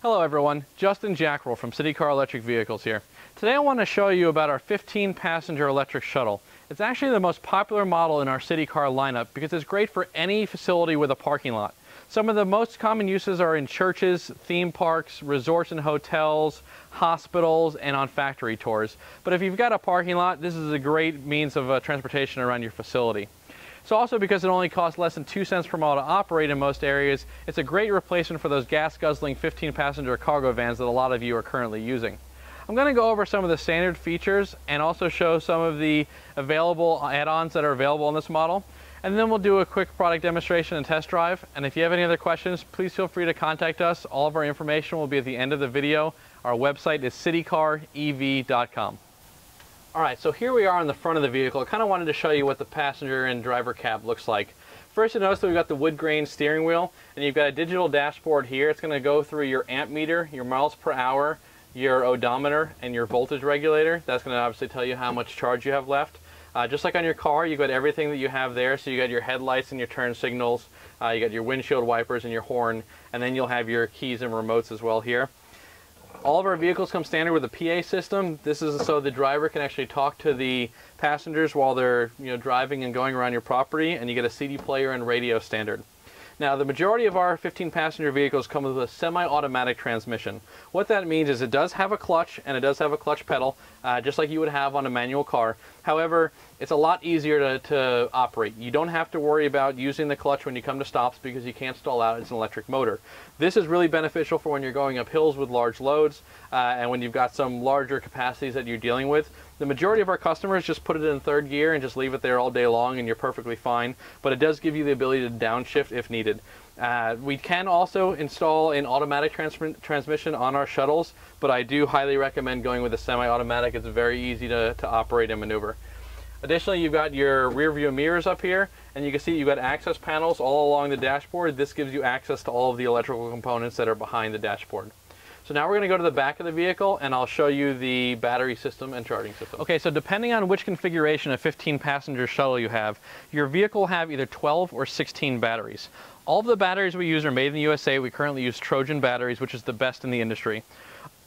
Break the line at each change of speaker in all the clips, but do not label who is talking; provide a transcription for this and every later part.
Hello everyone, Justin Jackrel from citEcar Electric Vehicles here. Today I want to show you about our 15 passenger electric shuttle. It's actually the most popular model in our citEcar lineup because it's great for any facility with a parking lot. Some of the most common uses are in churches, theme parks, resorts and hotels, hospitals, and on factory tours. But if you've got a parking lot, this is a great means of uh, transportation around your facility. So also because it only costs less than 2 cents per mile to operate in most areas, it's a great replacement for those gas-guzzling 15-passenger cargo vans that a lot of you are currently using. I'm going to go over some of the standard features and also show some of the available add-ons that are available on this model. And then we'll do a quick product demonstration and test drive. And if you have any other questions, please feel free to contact us. All of our information will be at the end of the video. Our website is citecarev.com. All right, so here we are on the front of the vehicle. I kind of wanted to show you what the passenger and driver cab looks like. First you notice that we've got the wood grain steering wheel and you've got a digital dashboard here. It's going to go through your amp meter, your miles per hour, your odometer, and your voltage regulator. That's going to obviously tell you how much charge you have left. Uh, just like on your car, you've got everything that you have there. So you got your headlights and your turn signals, uh, you got your windshield wipers and your horn, and then you'll have your keys and remotes as well here. All of our vehicles come standard with a PA system. This is so the driver can actually talk to the passengers while they're you know driving and going around your property, and you get a CD player and radio standard. Now, the majority of our 15 passenger vehicles come with a semi-automatic transmission. What that means is it does have a clutch and it does have a clutch pedal, uh, just like you would have on a manual car. However, it's a lot easier to, to operate. You don't have to worry about using the clutch when you come to stops because you can't stall out. It's an electric motor. This is really beneficial for when you're going up hills with large loads uh, and when you've got some larger capacities that you're dealing with. The majority of our customers just put it in third gear and just leave it there all day long and you're perfectly fine, but it does give you the ability to downshift if needed. Uh, we can also install an automatic trans transmission on our shuttles, but I do highly recommend going with a semi-automatic. It's very easy to, to operate and maneuver. Additionally, you've got your rear view mirrors up here, and you can see you've got access panels all along the dashboard. This gives you access to all of the electrical components that are behind the dashboard. So now we're going to go to the back of the vehicle and I'll show you the battery system and charging system. Okay, so depending on which configuration of 15 passenger shuttle you have, your vehicle will have either 12 or 16 batteries. All of the batteries we use are made in the USA. We currently use Trojan batteries, which is the best in the industry.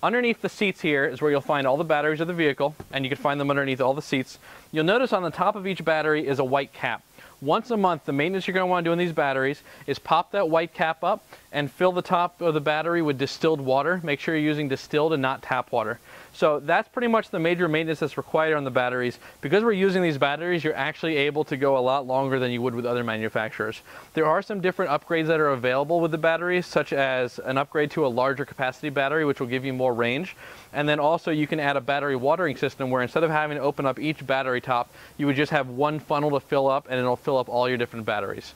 Underneath the seats here is where you'll find all the batteries of the vehicle, and you can find them underneath all the seats. You'll notice on the top of each battery is a white cap. Once a month, the maintenance you're going to want to do on these batteries is pop that white cap up and fill the top of the battery with distilled water. Make sure you're using distilled and not tap water. So that's pretty much the major maintenance that's required on the batteries. Because we're using these batteries, you're actually able to go a lot longer than you would with other manufacturers. There are some different upgrades that are available with the batteries, such as an upgrade to a larger capacity battery, which will give you more range. And then also you can add a battery watering system where instead of having to open up each battery top, you would just have one funnel to fill up and it'll fill up all your different batteries.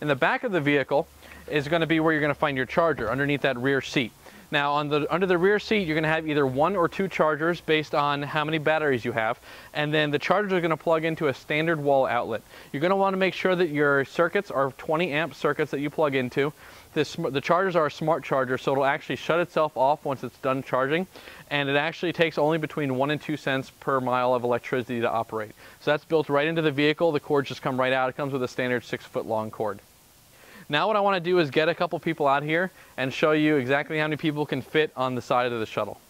In the back of the vehicle is going to be where you're going to find your charger underneath that rear seat. Now on the under the rear seat, you're going to have either one or two chargers based on how many batteries you have, and then the chargers are going to plug into a standard wall outlet. You're going to want to make sure that your circuits are 20 amp circuits that you plug into. This, the chargers are a smart charger, so it'll actually shut itself off once it's done charging, and it actually takes only between one and two cents per mile of electricity to operate. So that's built right into the vehicle. The cords just come right out. It comes with a standard six foot long cord. Now what I want to do is get a couple people out here and show you exactly how many people can fit on the side of the shuttle.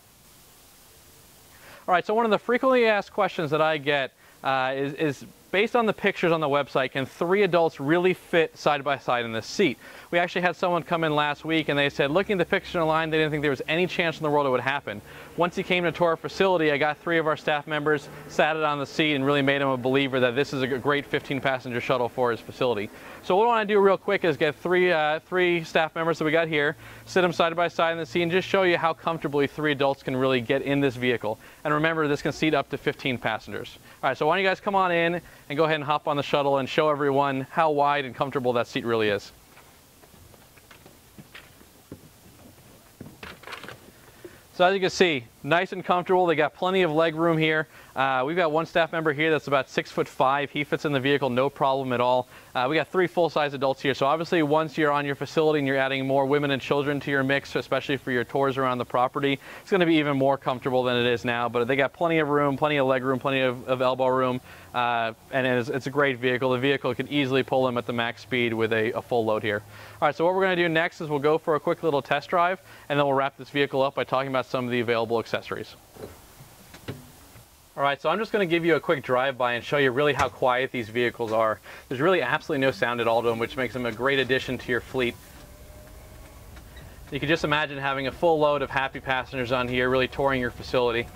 All right, so one of the frequently asked questions that I get uh, is, is based on the pictures on the website, can three adults really fit side by side in this seat? We actually had someone come in last week and they said, looking at the picture online, they didn't think there was any chance in the world it would happen. Once he came to our facility, I got three of our staff members, sat it on the seat and really made him a believer that this is a great 15 passenger shuttle for his facility. So what I want to do real quick is get three, uh, three staff members that we got here, sit them side by side in the seat and just show you how comfortably three adults can really get in this vehicle. And remember, this can seat up to 15 passengers. All right, so why don't you guys come on in and go ahead and hop on the shuttle and show everyone how wide and comfortable that seat really is. So as you can see, nice and comfortable. They got plenty of leg room here. Uh, we've got one staff member here that's about six foot five. He fits in the vehicle, no problem at all. Uh, we got three full-size adults here. So obviously once you're on your facility and you're adding more women and children to your mix, especially for your tours around the property, it's gonna be even more comfortable than it is now. But they got plenty of room, plenty of leg room, plenty of, of elbow room. Uh, and it's, it's, a great vehicle. The vehicle can easily pull them at the max speed with a, a full load here. All right, so what we're gonna do next is we'll go for a quick little test drive and then we'll wrap this vehicle up by talking about some of the available accessories. All right, so I'm just gonna give you a quick drive-by and show you really how quiet these vehicles are. There's really absolutely no sound at all to them, which makes them a great addition to your fleet. You can just imagine having a full load of happy passengers on here, really touring your facility.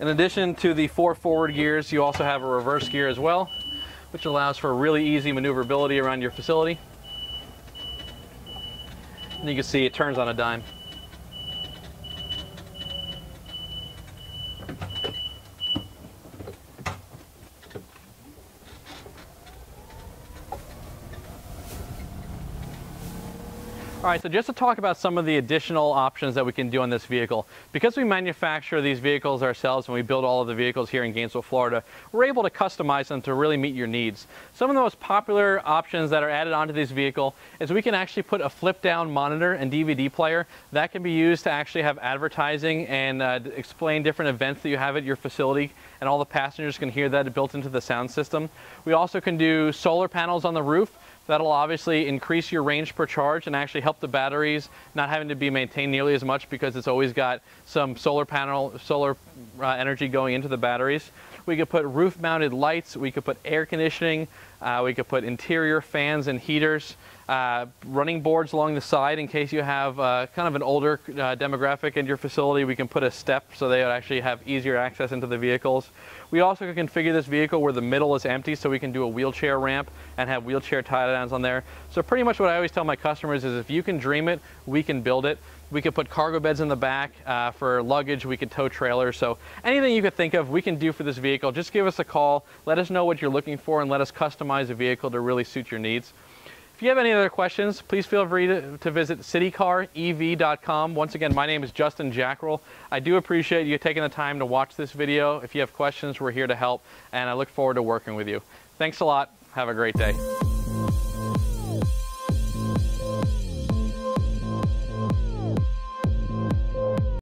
In addition to the four forward gears, you also have a reverse gear as well, which allows for really easy maneuverability around your facility. And you can see it turns on a dime. All right, so just to talk about some of the additional options that we can do on this vehicle. Because we manufacture these vehicles ourselves and we build all of the vehicles here in Gainesville, Florida, we're able to customize them to really meet your needs. Some of the most popular options that are added onto this vehicle is we can actually put a flip down monitor and DVD player that can be used to actually have advertising and uh, explain different events that you have at your facility and all the passengers can hear that built into the sound system. We also can do solar panels on the roof That'll obviously increase your range per charge and actually help the batteries not having to be maintained nearly as much because it's always got some solar panel, solar uh, energy going into the batteries. We could put roof mounted lights, we could put air conditioning, uh, we could put interior fans and heaters, uh, running boards along the side in case you have uh, kind of an older uh, demographic in your facility. We can put a step so they would actually have easier access into the vehicles. We also can configure this vehicle where the middle is empty so we can do a wheelchair ramp and have wheelchair tie downs on there. So pretty much what I always tell my customers is if you can dream it, we can build it. We could put cargo beds in the back uh, for luggage. We could tow trailers. So anything you could think of, we can do for this vehicle. Just give us a call. Let us know what you're looking for and let us customize a vehicle to really suit your needs. If you have any other questions, please feel free to, to visit citecarev.com. Once again, my name is Justin Jackrel. I do appreciate you taking the time to watch this video. If you have questions, we're here to help, and I look forward to working with you. Thanks a lot. Have a great day.